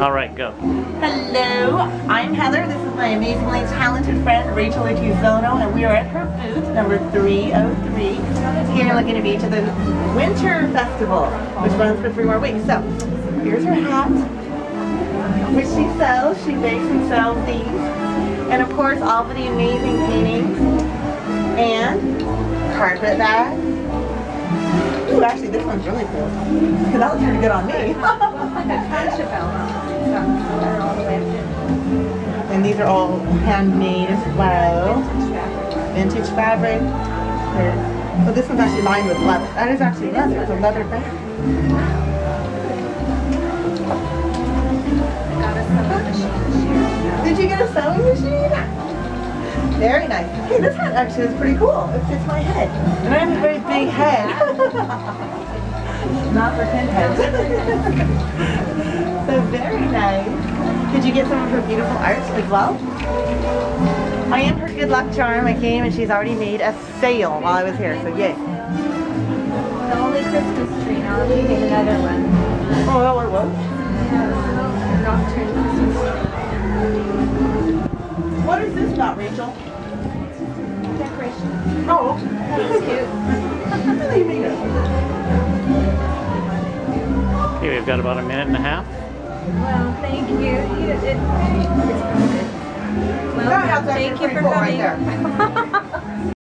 All right, go. Hello, I'm Heather. This is my amazingly talented friend Rachel Uchizono, and we are at her booth number 303 here in Laguna Beach at the Winter Festival, which runs for three more weeks. So, here's her hat, which she sells. She bakes and sells these, and of course all of the amazing paintings and carpet bags. Ooh, actually, this one's really cool. That looks pretty good on me. And these are all handmade as well. Vintage fabric. So this one's actually lined with leather. That is actually leather. It's a leather bag. Did you get a sewing machine? Very nice. Hey, this hat actually is pretty cool. It fits my head. And I have a very big head. Not for pinheads. so very nice. Did you get some of her beautiful art as well? I am her good luck charm. I came and she's already made a sale while I was here, so yay. The only Christmas tree now. We need another one. Oh, that one was. Nocturne Christmas What is this about, Rachel? decoration. Oh, that's cute. really made it. Okay, we've got about a minute and a half. Well, thank you. It- Well, thank you for right coming.